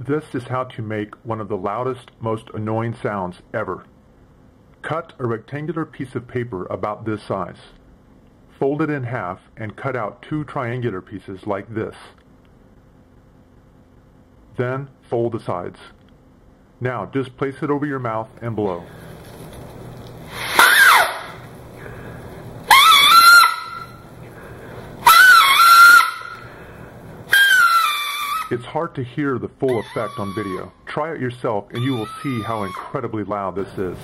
This is how to make one of the loudest, most annoying sounds ever. Cut a rectangular piece of paper about this size. Fold it in half and cut out two triangular pieces like this. Then fold the sides. Now just place it over your mouth and blow. It's hard to hear the full effect on video. Try it yourself and you will see how incredibly loud this is.